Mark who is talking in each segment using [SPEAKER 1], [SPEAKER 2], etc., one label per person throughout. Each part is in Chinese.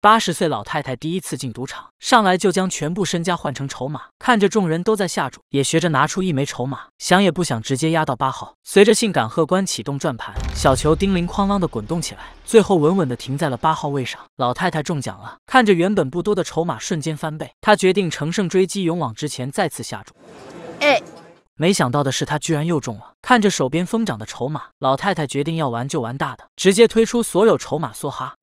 [SPEAKER 1] 八十岁老太太第一次进赌场，上来就将全部身家换成筹码，看着众人都在下注，也学着拿出一枚筹码，想也不想直接压到八号。随着性感荷官启动转盘，小球叮铃哐啷的滚动起来，最后稳稳的停在了八号位上。老太太中奖了，看着原本不多的筹码瞬间翻倍，她决定乘胜追击，勇往直前，再次下注。
[SPEAKER 2] 哎，
[SPEAKER 1] 没想到的是，她居然又中了。看着手边疯涨的筹码，老太太决定要玩就玩大的，直接推出所有筹码梭哈。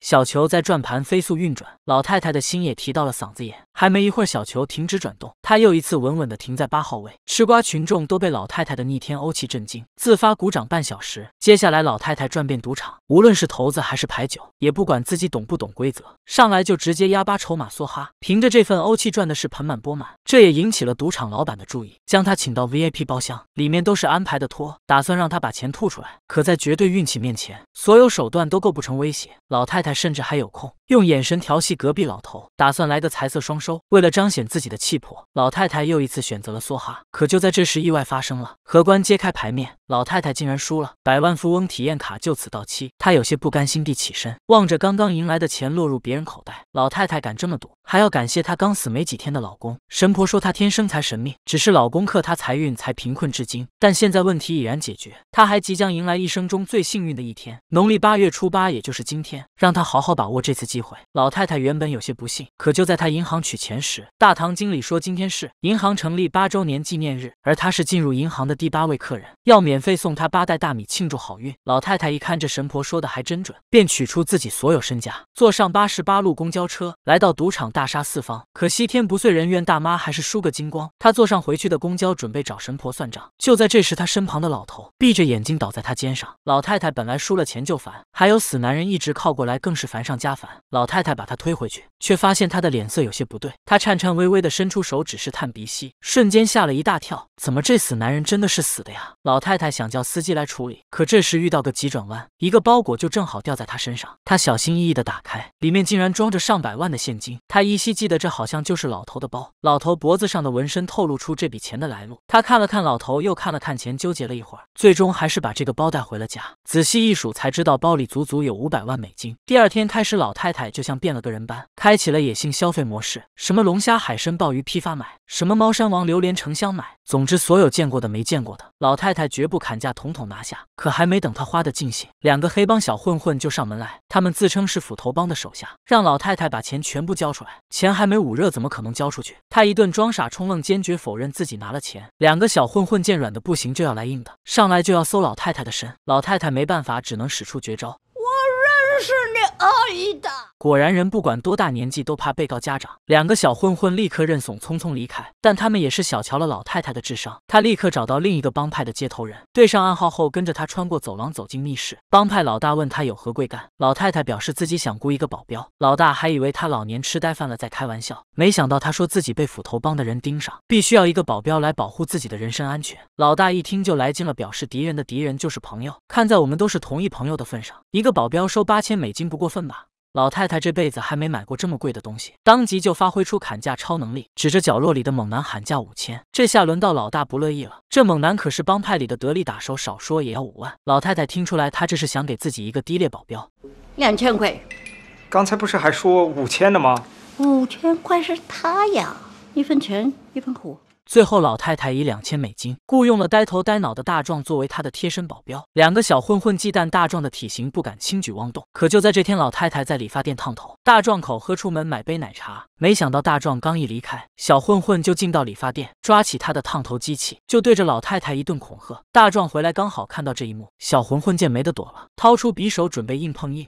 [SPEAKER 1] 小球在转盘飞速运转，老太太的心也提到了嗓子眼。还没一会儿，小球停止转动，她又一次稳稳的停在八号位。吃瓜群众都被老太太的逆天欧气震惊，自发鼓掌半小时。接下来，老太太转遍赌场，无论是骰子还是牌九，也不管自己懂不懂规则，上来就直接压八筹码梭哈。凭着这份欧气，赚的是盆满钵满。这也引起了赌场老板的注意，将她请到 VIP 包厢，里面都是安排的托，打算让她把钱吐出来。可在绝对运气面前，所有手段都构不成威胁。老太太甚至还有空。用眼神调戏隔壁老头，打算来个财色双收。为了彰显自己的气魄，老太太又一次选择了梭哈。可就在这时，意外发生了。荷官揭开牌面，老太太竟然输了，百万富翁体验卡就此到期。她有些不甘心地起身，望着刚刚赢来的钱落入别人口袋。老太太敢这么赌，还要感谢她刚死没几天的老公。神婆说她天生财神命，只是老公克她财运，才贫困至今。但现在问题已然解决，她还即将迎来一生中最幸运的一天——农历八月初八，也就是今天。让她好好把握这次机机会。老太太原本有些不信，可就在她银行取钱时，大堂经理说今天是银行成立八周年纪念日，而她是进入银行的第八位客人，要免费送她八袋大米庆祝好运。老太太一看这神婆说的还真准，便取出自己所有身家，坐上八十八路公交车，来到赌场大杀四方。可惜天不遂人愿，大妈还是输个精光。她坐上回去的公交，准备找神婆算账。就在这时，她身旁的老头闭着眼睛倒在她肩上。老太太本来输了钱就烦，还有死男人一直靠过来，更是烦上加烦。老太太把他推回去，却发现他的脸色有些不对。他颤颤巍巍的伸出手指试探鼻息，瞬间吓了一大跳。怎么这死男人真的是死的呀？老太太想叫司机来处理，可这时遇到个急转弯，一个包裹就正好掉在他身上。他小心翼翼的打开，里面竟然装着上百万的现金。他依稀记得这好像就是老头的包。老头脖子上的纹身透露出这笔钱的来路。他看了看老头，又看了看钱，纠结了一会儿，最终还是把这个包带回了家。仔细一数，才知道包里足足有五百万美金。第二天开始，老太太就像变了个人般，开启了野性消费模式，什么龙虾、海参、鲍鱼批发买，什么猫山王榴莲成箱买，总之所有见过的没见过的，老太太绝不砍价，统统拿下。可还没等她花的尽兴，两个黑帮小混混就上门来，他们自称是斧头帮的手下，让老太太把钱全部交出来。钱还没捂热，怎么可能交出去？她一顿装傻充愣，坚决否认自己拿了钱。两个小混混见软的不行，就要来硬的，上来就要搜老太太的身。老太太没办法，只能使出绝招。
[SPEAKER 2] 是你阿姨的。
[SPEAKER 1] 果然，人不管多大年纪都怕被告家长。两个小混混立刻认怂，匆匆离开。但他们也是小瞧了老太太的智商。他立刻找到另一个帮派的接头人，对上暗号后，跟着他穿过走廊，走进密室。帮派老大问他有何贵干，老太太表示自己想雇一个保镖。老大还以为他老年痴呆犯了，在开玩笑。没想到他说自己被斧头帮的人盯上，必须要一个保镖来保护自己的人身安全。老大一听就来劲了，表示敌人的敌人就是朋友，看在我们都是同一朋友的份上，一个保镖收八千千美金不过分吧？老太太这辈子还没买过这么贵的东西，当即就发挥出砍价超能力，指着角落里的猛男喊价五千。这下轮到老大不乐意了，这猛男可是帮派里的得力打手，少说也要五万。老太太听出来，他这是想给自己一个低劣保镖，
[SPEAKER 2] 两千块。
[SPEAKER 3] 刚才不是还说五千的吗？
[SPEAKER 2] 五千块是他呀，一分钱一分货。
[SPEAKER 1] 最后，老太太以两千美金雇佣了呆头呆脑的大壮作为她的贴身保镖。两个小混混忌惮大壮的体型，不敢轻举妄动。可就在这天，老太太在理发店烫头，大壮口喝出门买杯奶茶。没想到大壮刚一离开，小混混就进到理发店，抓起他的烫头机器，就对着老太太一顿恐吓。大壮回来刚好看到这一幕，小混混见没得躲了，掏出匕首准备硬碰硬。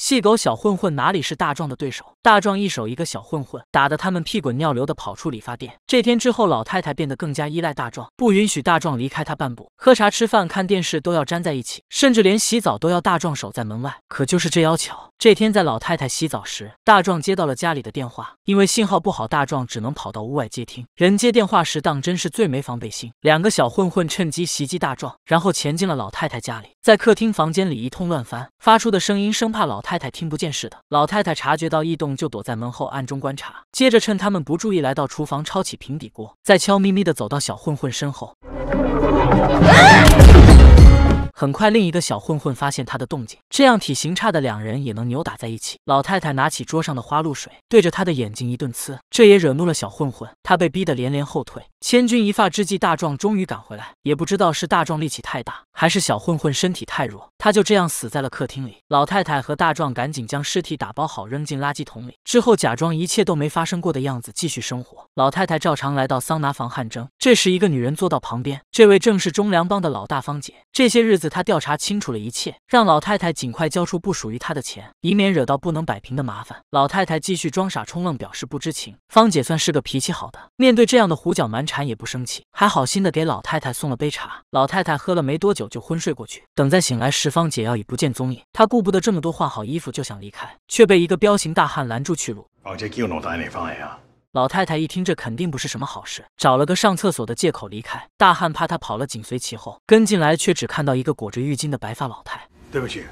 [SPEAKER 1] 细狗小混混哪里是大壮的对手？大壮一手一个小混混，打得他们屁滚尿流的跑出理发店。这天之后，老太太变得更加依赖大壮，不允许大壮离开她半步，喝茶、吃饭、看电视都要粘在一起，甚至连洗澡都要大壮守在门外。可就是这要巧，这天在老太太洗澡时，大壮接到了家里的电话，因为信号不好，大壮只能跑到屋外接听。人接电话时当真是最没防备心，两个小混混趁机袭击大壮，然后潜进了老太太家里，在客厅房间里一通乱翻，发出的声音生怕老太太太听不见似的。老太太察觉到异动，就躲在门后暗中观察，接着趁他们不注意，来到厨房抄起平底锅，再悄咪咪的走到小混混身后。很快，另一个小混混发现他的动静，这样体型差的两人也能扭打在一起。老太太拿起桌上的花露水，对着他的眼睛一顿呲，这也惹怒了小混混，他被逼得连连后退。千钧一发之际，大壮终于赶回来，也不知道是大壮力气太大，还是小混混身体太弱，他就这样死在了客厅里。老太太和大壮赶紧将尸体打包好，扔进垃圾桶里，之后假装一切都没发生过的样子，继续生活。老太太照常来到桑拿房汗蒸，这时一个女人坐到旁边，这位正是忠良帮的老大方姐。这些日子她调查清楚了一切，让老太太尽快交出不属于她的钱，以免惹到不能摆平的麻烦。老太太继续装傻充愣，表示不知情。方姐算是个脾气好的，面对这样的胡搅蛮缠也不生气，还好心的给老太太送了杯茶。老太太喝了没多久就昏睡过去。等再醒来时，方解药已不见踪影。她顾不得这么多，换好衣服就想离开，却被一个彪形大汉拦住去路。老太太一听，这肯定不是什么好事，找了个上厕所的借口离开。大汉怕她跑了，紧随其后，跟进来却只看到一个裹着浴巾的白发老太。
[SPEAKER 4] 对不起。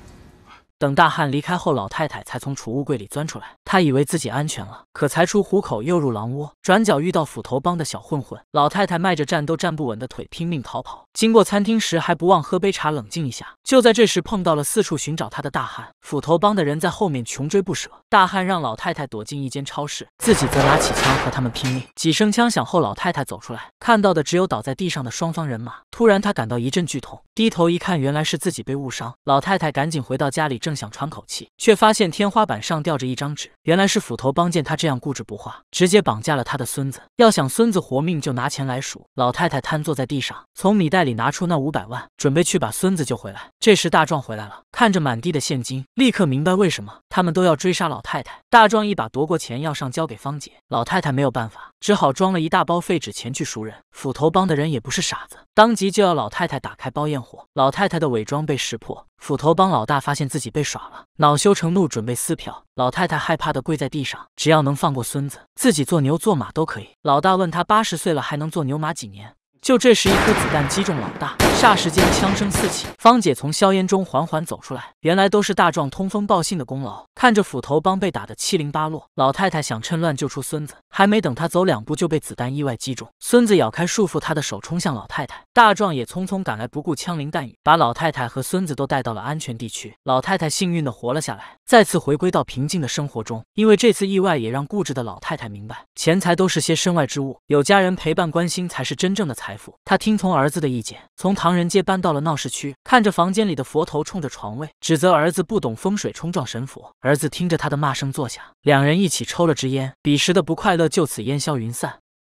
[SPEAKER 1] 等大汉离开后，老太太才从储物柜里钻出来。她以为自己安全了，可才出虎口又入狼窝，转角遇到斧头帮的小混混。老太太迈着站都站不稳的腿，拼命逃跑。经过餐厅时，还不忘喝杯茶冷静一下。就在这时，碰到了四处寻找她的大汉。斧头帮的人在后面穷追不舍。大汉让老太太躲进一间超市，自己则拿起枪和他们拼命。几声枪响后，老太太走出来，看到的只有倒在地上的双方人马。突然，她感到一阵剧痛，低头一看，原来是自己被误伤。老太太赶紧回到家里，正想喘口气，却发现天花板上吊着一张纸，原来是斧头帮见他这样固执不化，直接绑架了他的孙子。要想孙子活命，就拿钱来赎。老太太瘫坐在地上，从米袋里拿出那五百万，准备去把孙子救回来。这时大壮回来了，看着满地的现金，立刻明白为什么他们都要追杀老太太。大壮一把夺过钱要上交给芳姐，老太太没有办法，只好装了一大包废纸钱去赎人。斧头帮的人也不是傻子，当即就要老太太打开包验货。老太太的伪装被识破，斧头帮老大发现自己被耍了，恼羞成怒，准备撕票。老太太害怕的跪在地上，只要能放过孙子，自己做牛做马都可以。老大问他八十岁了还能做牛马几年？就这时，一颗子弹击中老大，霎时间枪声四起。芳姐从硝烟中缓缓走出来，原来都是大壮通风报信的功劳。看着斧头帮被打得七零八落，老太太想趁乱救出孙子，还没等他走两步就被子弹意外击中。孙子咬开束缚他的手，冲向老太太。大壮也匆匆赶来，不顾枪林弹雨，把老太太和孙子都带到了安全地区。老太太幸运的活了下来，再次回归到平静的生活中。因为这次意外，也让固执的老太太明白，钱财都是些身外之物，有家人陪伴关心才是真正的财富。他听从儿子的意见，从唐人街搬到了闹市区，看着房间里的佛头冲着床位，指责儿子不懂风水，冲撞神佛。儿子听着他的骂声坐下，两人一起抽了支烟，彼时的不快乐就此烟消云散。